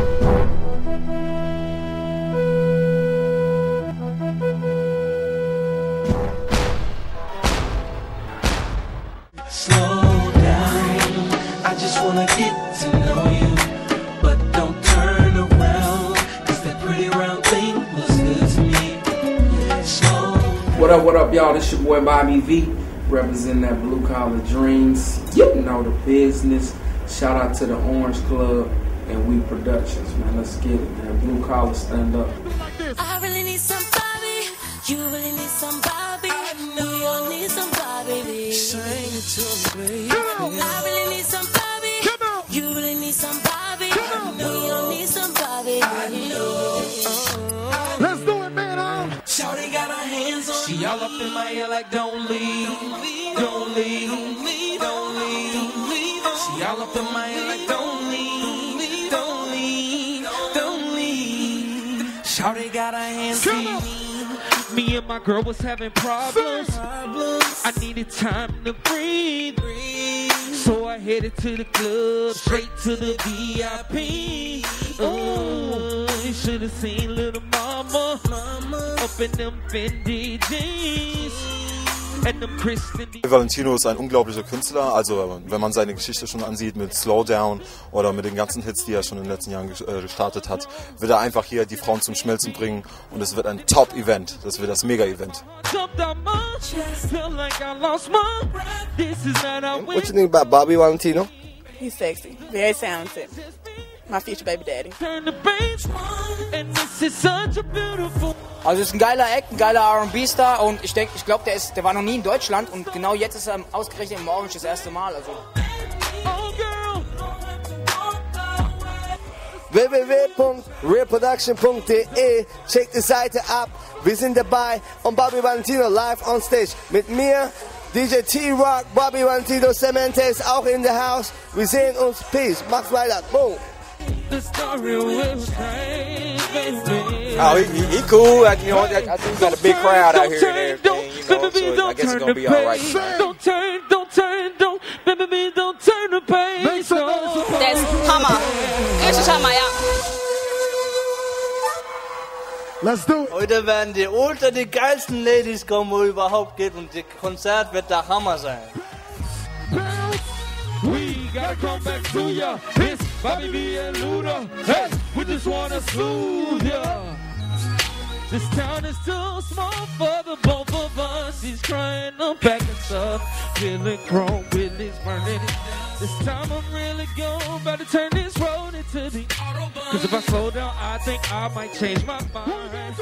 Slow down, I just wanna get to know you But don't turn around, pretty round thing good to me What up, what up y'all, this your boy Bobby V Representing that Blu Kolla Dreams, you know the business. Shout out to the Orange Club and We Productions, man. Let's get it, man. Blue collar, stand up. I really need somebody. You really need somebody. We all need somebody. baby. Sing it to me, baby. I really need somebody. You really need somebody. We all need somebody. I know. Let's do it, man. Um. Shawty got her hands on She all up in my ear like don't leave, don't leave, don't leave. She all up in my ear like don't leave, Shawty got Come on on. me and my girl was having problems. I needed time to breathe. So I headed to the club, straight to the VIP. Oh, you should have seen little mama, up in them Fendi jeans and them Christian. Valentino ist ein unglaublicher Künstler. Also wenn man seine Geschichte schon ansieht mit Slowdown oder mit den ganzen Hits, die er schon in den letzten Jahren äh, gestartet hat, wird er einfach hier die Frauen zum Schmelzen bringen und es wird ein Top-Event. Das wird das Mega-Event. What you think about Bobby Valentino? He's sexy, very talented. My future baby daddy. Also ist ein geiler Act, ein geiler R&B-Star und ich denke, ich glaube, der ist, der war noch nie in Deutschland und genau jetzt ist er ausgerechnet im Orange das erste Mal. Also www.realproduction.de Checkt die Seite ab. Wir sind dabei und Bobby Valentino live on stage mit mir. DJ T-Rock, Bobby Valentino, Cemente ist auch in the house. Wir sehen uns. Peace. Macht's weiter. Boom. Oh, he, he, he cool. I, you know, I, I think we got a big crowd out here and everything. You know, Baby, so I don't guess it's turn gonna the be all right. page. tonight. Don't turn, don't turn, don't, baby, don't turn the page. No. That's Hammer. Richtig Hammer, ja. Let's do it. Heute werden die ultra die geilsten Ladies kommen, wo überhaupt geht und das Konzert wird der Hammer sein. We gotta come back to ya. It's Bobby V and Luda. Hey, we just wanna soothe ya. This town is too small for the both of us. He's to pack us up. Feeling grown with his burning. This time I'm really going about to turn this road into the Cause if I slow down, I think I might change my mind.